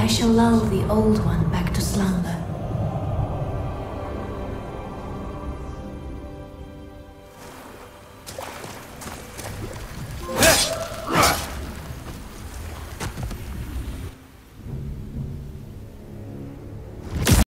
I shall lull the old one back to slumber.